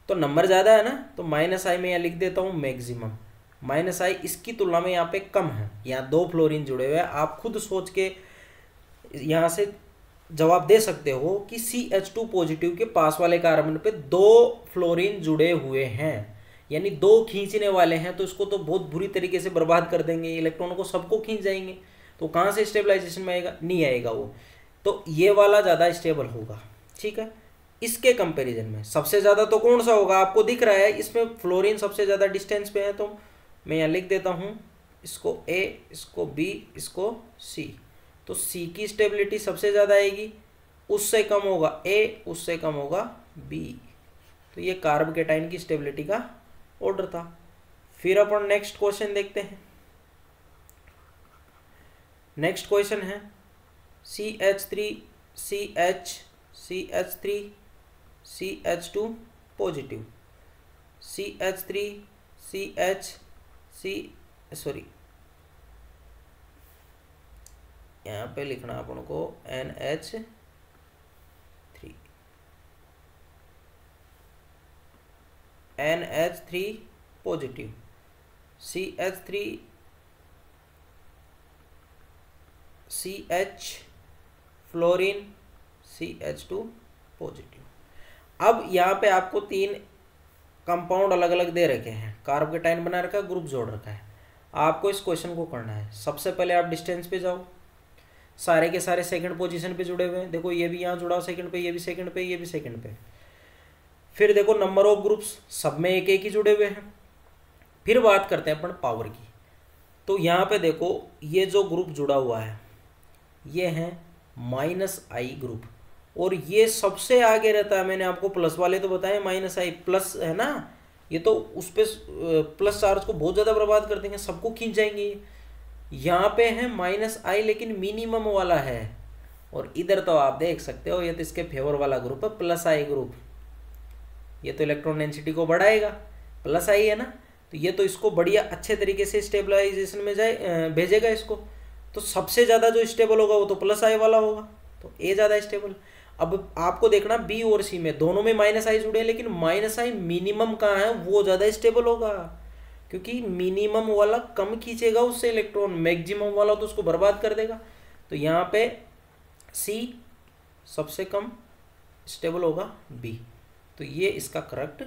तो नंबर ज़्यादा है ना तो माइनस आई में यहाँ लिख देता हूँ मैक्सिमम माइनस आई इसकी तुलना में यहाँ पे कम है, यहाँ दो फ्लोरीन जुड़े हुए हैं। आप खुद सोच के यहाँ से जवाब दे सकते हो कि सी एच टू पॉजिटिव के पास वाले कार्बन पे दो फ्लोरीन जुड़े हुए हैं। यानी दो खींचने वाले हैं तो इसको तो बहुत बुरी तरीके से बर्बाद कर देंगे, इलेक्ट्रॉन को सबको खींच जाएँगे। तो कहाँ से स्टेबलाइजेशन में आएगा? नहीं आएगा वो। तो ये वाला ज़्यादा स्टेबल होगा, ठीक है? इसके कंपैरिजन में सबसे ज़्यादा तो कौन सा होगा? आपको दिख रहा है, इसमें फ्लोरीन सबसे ज़्यादा डिस्टेंस पे है तो मैं यहाँ लिख देता हूँ, इसको ए इसको बी इसको सी तो सी की स्टेबिलिटी सबसे ज़्यादा आएगी, उससे कम होगा ए उससे कम होगा बी तो ये कार्ब केटाइन की स्टेबिलिटी का ऑर्डर था। फिर अपन नेक्स्ट क्वेश्चन देखते हैं। नेक्स्ट क्वेश्चन है। C H three C H C H three C H two positive C H three C H C sorry यहाँ पे लिखना अपन को N H three N H three positive C H three C H fluorine C H two positive अब यहाँ पे आपको तीन कंपाउंड अलग अलग दे रखे हैं। कार्बोकेटाइन बना रखा है ग्रुप जोड़ रखा है। आपको इस क्वेश्चन को करना है। सबसे पहले आप डिस्टेंस पे जाओ। सारे के सारे सेकंड पोजीशन पे जुड़े हुए हैं। देखो, ये भी यहाँ जुड़ा सेकंड पे, ये भी सेकंड पे, ये भी सेकंड पे। फिर देखो नंबर ऑफ़ ग्रुप्स सब में एक एक ही जुड़े हुए हैं। फिर बात करते हैं अपन पावर की। तो यहाँ पे देखो, ये जो ग्रुप जुड़ा हुआ है, ये है माइनस आई ग्रुप और ये सबसे आगे रहता है, मैंने आपको प्लस वाले तो बताए माइनस आई प्लस है ना? ये तो उस पर प्लस चार्ज को बहुत ज़्यादा बर्बाद कर देंगे, सबको खींच जाएँगे यहाँ पे है माइनस आई लेकिन मिनिमम वाला है। और इधर तो आप देख सकते हो, ये तो इसके फेवर वाला ग्रुप है प्लस आई ग्रुप ये तो इलेक्ट्रॉन डेंसिटी को बढ़ाएगा प्लस आई है ना? तो ये तो इसको बढ़िया अच्छे तरीके से स्टेबलाइजेशन में जाए भेजेगा इसको। तो सबसे ज़्यादा जो स्टेबल होगा वो तो प्लस आई वाला होगा तो ए ज़्यादा स्टेबल अब आपको देखना बी और सी में, दोनों में माइनस आई जुड़े हैं, लेकिन माइनस आई मिनिमम कहाँ है? वो ज़्यादा स्टेबल होगा, क्योंकि मिनिमम वाला कम खींचेगा उससे इलेक्ट्रॉन मैक्सिमम वाला तो उसको बर्बाद कर देगा। तो यहाँ पे सी सबसे कम स्टेबल होगा बी तो ये इसका करेक्ट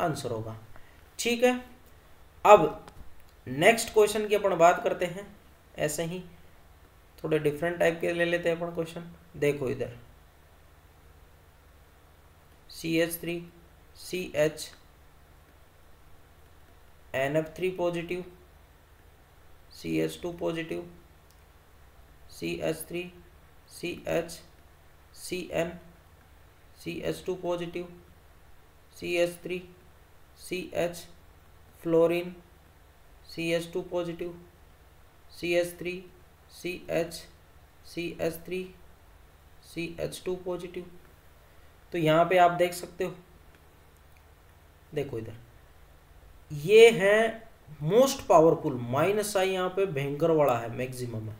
आंसर होगा। ठीक है? अब नेक्स्ट क्वेश्चन की अपन बात करते हैं। ऐसे ही थोड़े डिफरेंट टाइप के ले लेते हैं अपन क्वेश्चन देखो इधर। C H three C H N F three positive C H two positive C H three C H C N C H two positive C H three C H fluorine C H two positive C H three C H C H three C H two positive तो यहाँ पे आप देख सकते हो। देखो इधर। ये है मोस्ट पावरफुल माइनस आई यहाँ पे भयंकर वाला है मैक्सिमम है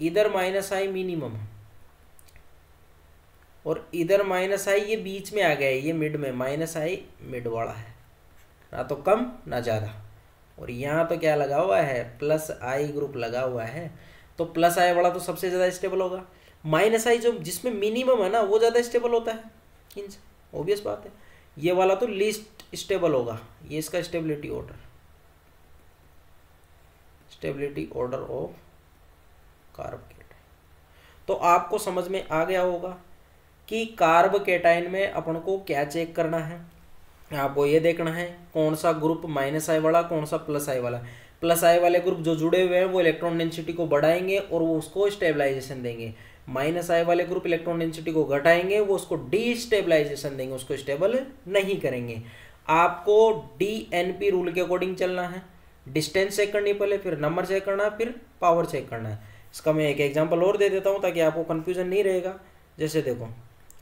इधर माइनस आई मिनिमम है और इधर माइनस आई ये बीच में आ गया है, ये मिड में माइनस आई मिड वाला है। ना तो कम, ना ज़्यादा। और यहाँ तो क्या लगा हुआ है प्लस आई ग्रुप लगा हुआ है तो प्लस आई वाला तो सबसे ज़्यादा स्टेबल होगा। माइनस आई जो जिसमें मिनिमम है ना, वो ज़्यादा स्टेबल होता है। इनसे ओबियस बात है। ये वाला तो लीस्ट स्टेबल होगा। ये इसका stability order stability order of carbocation तो आपको समझ में आ गया होगा कि कार्ब केटाइन में अपन को क्या चेक करना है? आपको ये देखना है, कौन सा ग्रुप माइनस आई वाला, कौन सा प्लस आई वाला। प्लस आई वाले ग्रुप जो जुड़े हुए हैं, वो इलेक्ट्रॉन डेंसिटी को बढ़ाएँगे और वो उसको स्टेबलाइजेशन देंगे। माइनस आई वाले ग्रुप इलेक्ट्रॉन डेंसिटी को घटाएँगे, वो उसको डी स्टेबलाइजेशन देंगे, उसको स्टेबल नहीं करेंगे। आपको डी एन पी रूल के अकॉर्डिंग चलना है। डिस्टेंस चेक करनी पहले, फिर नंबर चेक करना फिर पावर चेक करना है। इसका मैं एक एग्ज़ाम्पल और दे देता हूँ ताकि आपको कन्फ्यूज़न नहीं रहेगा। जैसे देखो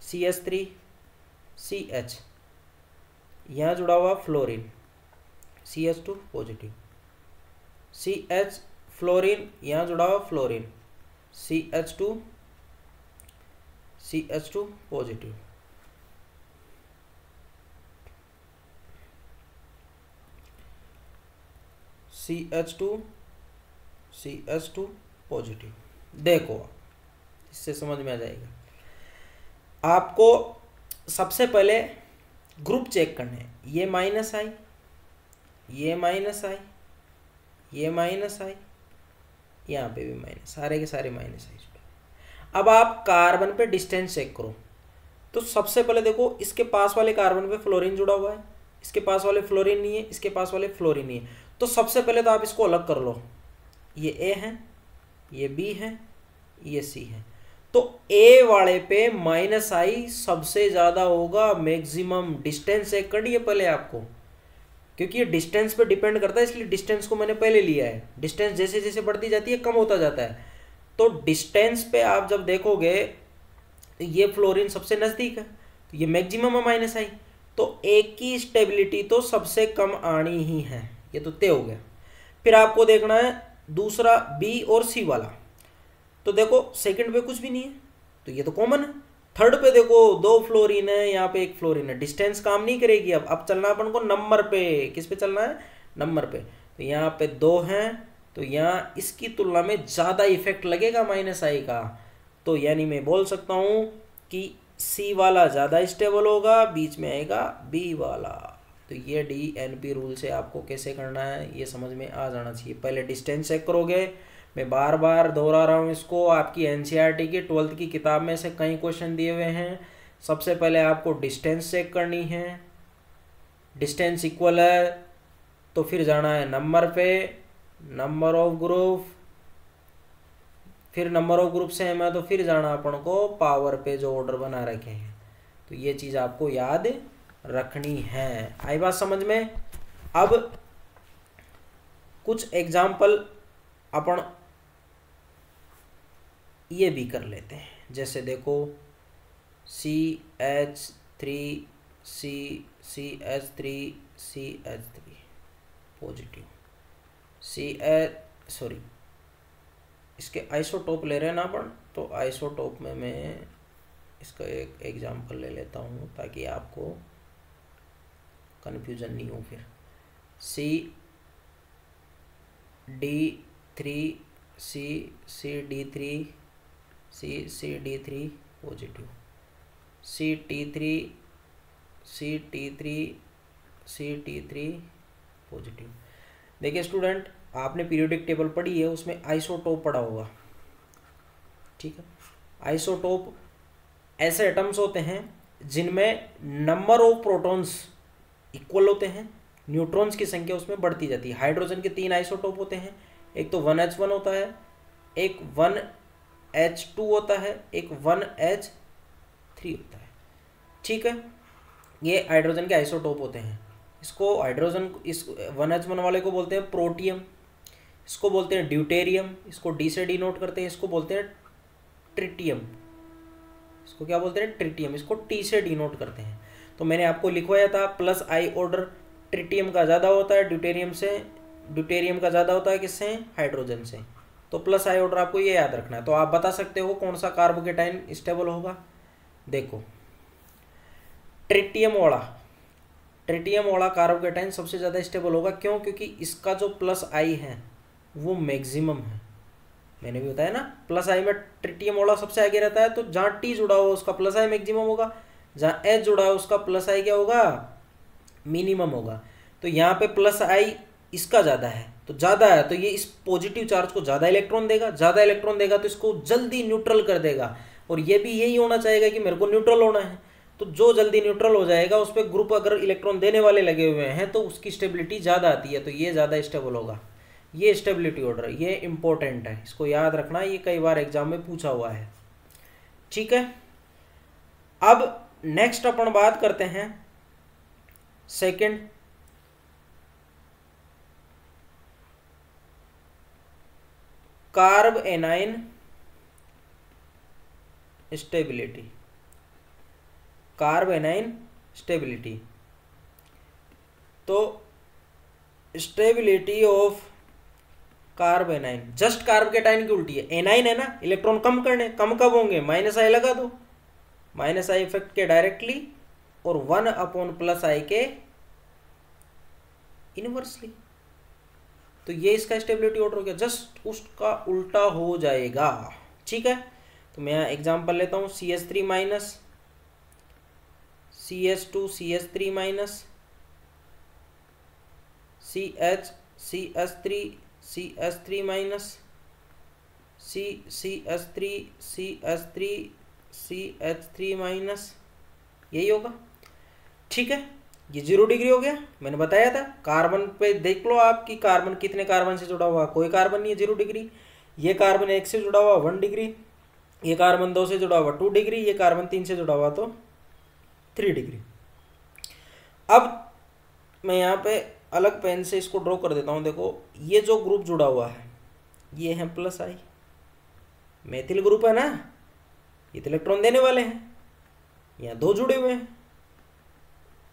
C S three C H यहाँ जुड़ा हुआ fluorine C S two positive C H fluorine यहाँ जुड़ा हुआ fluorine C H two C H two positive C H two C H two positive देखो, इससे समझ में आ जाएगा। आपको सबसे पहले ग्रुप चेक करने हैं। ये माइनस आई, ये माइनस आई, ये माइनस आई, यहाँ पे भी माइनस सारे के सारे माइनस आई अब आप कार्बन पे डिस्टेंस चेक करो। तो सबसे पहले देखो, इसके पास वाले कार्बन पे फ्लोरीन जुड़ा हुआ है, इसके पास वाले फ्लोरीन नहीं है, इसके पास वाले फ्लोरीन नहीं है। तो सबसे पहले तो आप इसको अलग कर लो। ये ए है, ये बी है, ये सी है। तो ए वाले पे माइनस आई सबसे ज़्यादा होगा मैक्सिमम डिस्टेंस चेक करिए पहले आपको। क्योंकि ये डिस्टेंस पे डिपेंड करता है, इसलिए डिस्टेंस को मैंने पहले लिया है। डिस्टेंस जैसे जैसे बढ़ती जाती है, कम होता जाता है। तो डिस्टेंस पे आप जब देखोगे ये फ्लोरिन सबसे नज़दीक है। तो ये मैक्सिमम है माइनस आई तो ए की स्टेबिलिटी तो सबसे कम आनी ही है। ये तो तय हो गया। फिर आपको देखना है दूसरा बी और सी वाला। तो देखो सेकंड पे कुछ भी नहीं है। तो ये तो कॉमन है। थर्ड पे देखो, दो फ्लोरीन है, यहाँ पे एक फ्लोरीन है। डिस्टेंस काम नहीं करेगी अब। अब चलना अपन को नंबर पे। किस पे चलना है? नंबर पे। तो यहाँ पे दो हैं। तो यहाँ इसकी तुलना में ज़्यादा इफ़ेक्ट लगेगा माइनस आई का। तो यानी मैं बोल सकता हूँ कि सी वाला ज़्यादा स्टेबल होगा, बीच में आएगा बी वाला। तो ये डी एन पी रूल से आपको कैसे करना है, ये समझ में आ जाना चाहिए। पहले डिस्टेंस चेक करोगे मैं बार बार दोहरा रहा हूँ इसको। आपकी एन e की ट्वेल्थ की किताब में से कई क्वेश्चन दिए हुए हैं। सबसे पहले आपको डिस्टेंस चेक करनी है। डिस्टेंस इक्वल है तो फिर जाना है नंबर पे, नंबर ऑफ़ ग्रुप, फिर नंबर ऑफ़ ग्रुप से है तो फिर जाना अपन को पावर पे जो ऑर्डर बना रखे हैं। तो ये चीज़ आपको याद रखनी है। आई बात समझ में? अब कुछ एग्ज़ाम्पल अपन ये भी कर लेते हैं। जैसे देखो C H three C C H three C H three positive C H sorry इसके आइसोटोप ले रहे हैं ना अपन तो आइसोटोप में मैं इसका एक एग्जांपल ले लेता हूँ ताकि आपको कन्फ्यूज़न नहीं हो फिर। C D three C C D three C C D three positive C T three C T three C T three positive देखिए स्टूडेंट आपने पीरियोडिक टेबल पढ़ी है, उसमें आइसोटोप पढ़ा होगा। ठीक है? आइसोटोप ऐसे एटम्स होते हैं, जिनमें नंबर ऑफ़ प्रोटॉन्स इक्वल होते हैं न्यूट्रॉन्स की संख्या उसमें बढ़ती जाती है। हाइड्रोजन के तीन आइसोटोप होते हैं, एक तो वन एच वन होता है, एक वन एच टू होता है, एक वन एच थ्री होता है। ठीक है? ये हाइड्रोजन के आइसोटोप होते हैं। इसको हाइड्रोजन इस वन एच वन वाले को बोलते हैं प्रोटियम इसको बोलते हैं ड्यूटेरियम इसको डी से डी नोट करते हैं, इसको बोलते हैं ट्रिटियम इसको क्या बोलते हैं? ट्रिटियम इसको टी से डी नोट करते हैं। तो मैंने आपको लिखवाया था प्लस आई ऑर्डर ट्रिटियम का ज़्यादा होता है ड्यूटेरियम से ड्यूटेरियम का ज़्यादा होता है किससे? हाइड्रोजन से। तो प्लस आई ऑर्डर आपको ये याद रखना है। तो आप बता सकते हो कौन सा कार्बोकेटाइन स्टेबल होगा? देखो ट्रिटियम वाला। ट्रिटियम वाला कार्बोकेटाइन सबसे ज़्यादा स्टेबल होगा। क्यों? क्योंकि इसका जो प्लस आई है, वो मैक्सिमम है। मैंने भी बताया ना प्लस आई में ट्रिटियम वाला सबसे आगे रहता है तो जहाँ टी जुड़ा हो, उसका प्लस आई मैक्सिमम होगा। जहाँ एच जुड़ा हो, उसका प्लस आई क्या होगा? मिनिमम होगा। तो यहाँ पे प्लस आई इसका ज़्यादा है। तो ज़्यादा है तो ये इस पॉजिटिव चार्ज को ज़्यादा इलेक्ट्रॉन देगा, ज़्यादा इलेक्ट्रॉन देगा तो इसको जल्दी न्यूट्रल कर देगा। और ये भी यही होना चाहेगा कि मेरे को न्यूट्रल होना है। तो जो जल्दी न्यूट्रल हो जाएगा, उस पर ग्रुप अगर इलेक्ट्रॉन देने वाले लगे हुए हैं तो उसकी स्टेबिलिटी ज़्यादा आती है तो ये ज़्यादा स्टेबल होगा। ये स्टेबिलिटी ऑर्डर ये इंपॉर्टेंट है। इसको याद रखना, ये कई बार एग्ज़ाम में पूछा हुआ है। ठीक है? अब नेक्स्ट अपन बात करते हैं। Second carbanion stability. Carbanion stability. तो stability of carbanion. Just carb के टाइन की उल्टी है। एनाइन है ना? इलेक्ट्रॉन कम करने, कम कब होंगे? माइनस आई लगा दो। माइनस आई इफ़ेक्ट के डायरेक्टली और वन अपॉन प्लस आई के इनवर्सली। तो ये इसका स्टेबिलिटी ऑर्डर हो गया। जस्ट उसका उल्टा हो जाएगा। ठीक है? तो मैं यहाँ एग्ज़ाम्पल लेता हूँ। C S three minus C S two C S three minus C H C S three C S three minus C C S three C S three C H three minus यही होगा। ठीक है? ये ज़ीरो डिग्री हो गया। मैंने बताया था, कार्बन पे देख लो आप कि कार्बन कितने कार्बन से जुड़ा हुआ कोई कार्बन नहीं है ज़ीरो डिग्री, ये कार्बन एक से जुड़ा हुआ वन डिग्री, ये कार्बन दो से जुड़ा हुआ टू डिग्री, ये कार्बन तीन से जुड़ा हुआ तो थ्री डिग्री। अब मैं यहाँ पे अलग पेन से इसको ड्रॉ कर देता हूँ। देखो, ये जो ग्रुप जुड़ा हुआ है, ये है प्लस आई। मेथिल ग्रुप है ना, ये तो इलेक्ट्रॉन देने वाले हैं, यहाँ दो जुड़े हुए हैं।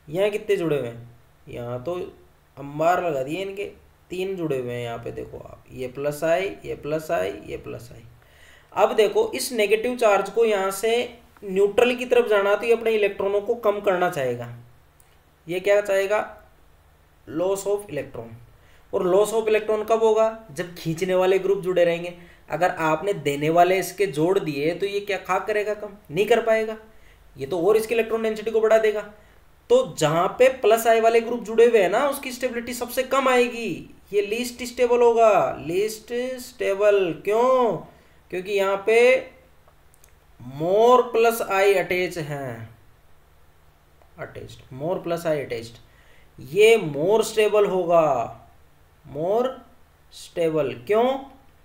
यहाँ कितने जुड़े हुए हैं? यहाँ तो अंबार लगा दिए इनके। तीन जुड़े हुए हैं यहाँ पे, देखो आप। ये प्लस आई ये प्लस आई ये प्लस आई अब देखो, इस नेगेटिव चार्ज को यहाँ से न्यूट्रल की तरफ़ जाना तो ये अपने इलेक्ट्रॉनों को कम करना चाहेगा। ये क्या चाहेगा? लॉस ऑफ़ इलेक्ट्रॉन और लॉस ऑफ़ इलेक्ट्रॉन कब होगा? जब खींचने वाले ग्रुप जुड़े रहेंगे। अगर आपने देने वाले इसके जोड़ दिए तो ये क्या, खाक करेगा कम? नहीं कर पाएगा। ये तो और इसकी इलेक्ट्रॉन डेंसिटी को बढ़ा देगा। तो जहाँ पे प्लस आई वाले ग्रुप जुड़े हुए हैं ना, उसकी स्टेबिलिटी सबसे कम आएगी। ये लीस्ट स्टेबल होगा। लीस्ट स्टेबल क्यों? क्योंकि यहाँ पे मोर प्लस आई अटैच है। Attached more plus I attached ये मोर स्टेबल होगा। मोर स्टेबल क्यों?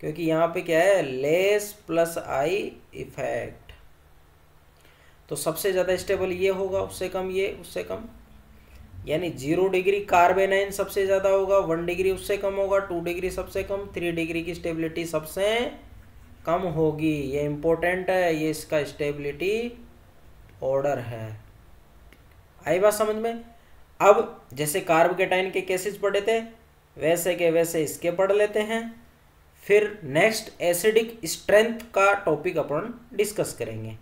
क्योंकि यहाँ पे क्या है? लेस प्लस आई इफ़ेक्ट तो सबसे ज़्यादा स्टेबल ये होगा, उससे कम ये, उससे कम। यानी ज़ीरो डिग्री कार्बेनाइन सबसे ज़्यादा होगा वन डिग्री उससे कम होगा टू डिग्री सबसे कम थ्री डिग्री की स्टेबिलिटी सबसे कम होगी। ये इंपॉर्टेंट है, ये इसका स्टेबिलिटी ऑर्डर है। आई बात समझ में? अब जैसे कार्बोकेटाइन के केसेस पढ़े थे, वैसे के वैसे इसके पढ़ लेते हैं। फिर नेक्स्ट एसिडिक स्ट्रेंथ का टॉपिक अपन डिस्कस करेंगे।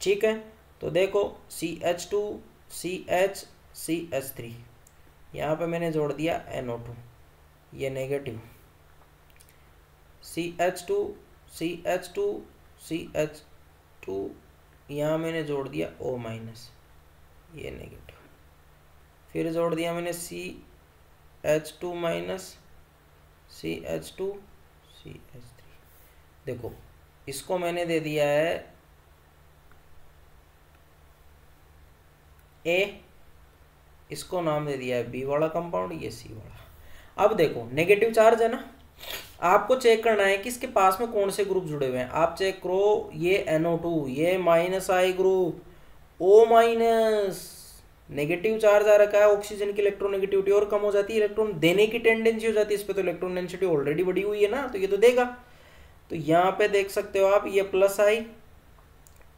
ठीक है? तो देखो C H two C H C H three यहाँ पर मैंने जोड़ दिया एन ओ टू ये negative C H two C H two C H two यहाँ मैंने जोड़ दिया ओ माइनस ये नेगेटिव फिर जोड़ दिया मैंने C H two minus C H two C H three देखो, इसको मैंने दे दिया है ए इसको नाम दे दिया बी वाला कंपाउंड ये सी वाला। अब देखो नेगेटिव चार्ज है ना? आपको चेक करना है कि इसके पास में कौन से ग्रुप जुड़े हुए हैं। आप चेक करो, ये NO2 ये minus I group O minus negative charge आ रखा है ऑक्सीजन की इलेक्ट्रोनेगेटिविटी और कम हो जाती है इलेक्ट्रॉन देने की टेंडेंसी हो जाती है, इस पर तो इलेक्ट्रॉन डेंसिटी ऑलरेडी बढ़ी हुई है ना तो ये तो देगा। तो यहाँ पे देख सकते हो आप, ये प्लस आई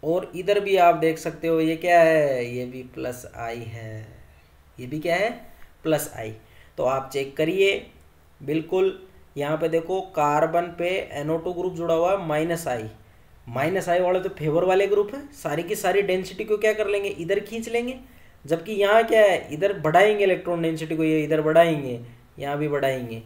और इधर भी आप देख सकते हो, ये क्या है? ये भी प्लस आई है। ये भी क्या है? प्लस आई तो आप चेक करिए। बिल्कुल, यहाँ पे देखो कार्बन पे NO2 ग्रुप जुड़ा हुआ है माइनस आई माइनस आई वाले तो फेवर वाले ग्रुप है। सारी की सारी डेंसिटी को क्या कर लेंगे? इधर खींच लेंगे। जबकि यहाँ क्या है? इधर बढ़ाएँगे इलेक्ट्रॉन डेंसिटी को, ये इधर बढ़ाएँगे, यहाँ भी बढ़ाएँगे।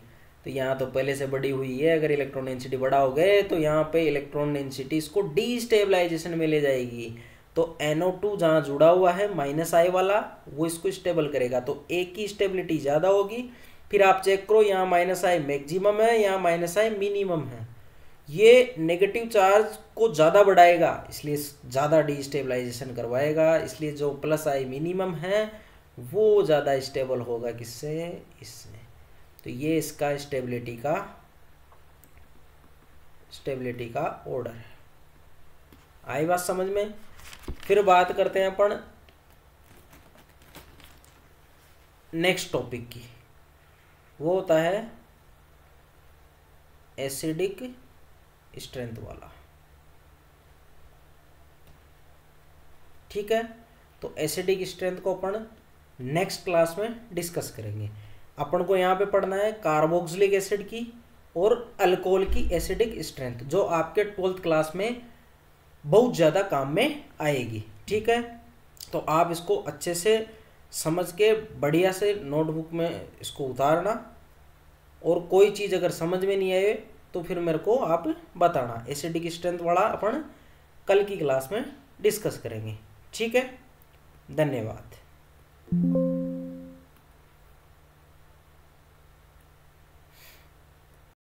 तो यहाँ तो पहले से बड़ी हुई है, अगर इलेक्ट्रॉन डेंसिटी बड़ा हो गए तो यहाँ पे इलेक्ट्रॉन डेंसिटी इसको डी स्टेबलाइजेशन में ले जाएगी। तो NO2 जहाँ जुड़ा हुआ है माइनस आई वाला, वो इसको स्टेबल करेगा। तो ए की स्टेबिलिटी ज़्यादा होगी, फिर आप चेक करो, यहाँ माइनस आई मैक्सिमम है, यहाँ माइनस आई मिनिमम है। ये नेगेटिव चार्ज को ज़्यादा बढ़ाएगा, इसलिए ज़्यादा डी स्टेबलाइजेशन करवाएगा, इसलिए जो प्लस आई मिनिमम है, वो ज़्यादा स्टेबल होगा किससे? इससे। तो ये इसका स्टेबिलिटी का स्टेबिलिटी का ऑर्डर है। आई बात समझ में? फिर बात करते हैं अपन नेक्स्ट टॉपिक की। वो होता है एसिडिक स्ट्रेंथ वाला। ठीक है? तो एसिडिक स्ट्रेंथ को अपन नेक्स्ट क्लास में डिस्कस करेंगे। अपन को यहाँ पे पढ़ना है कार्बोक्सिलिक एसिड की और अल्कोहल की एसिडिक स्ट्रेंथ, जो आपके ट्वेल्थ क्लास में बहुत ज़्यादा काम में आएगी, ठीक है? तो आप इसको अच्छे से समझ के बढ़िया से नोटबुक में इसको उतारना और कोई चीज़ अगर समझ में नहीं आए तो फिर मेरे को आप बताना। एसिडिक स्ट्रेंथ वाला अपन कल की क्लास में डिस्कस करेंगे, ठीक है? धन्यवाद।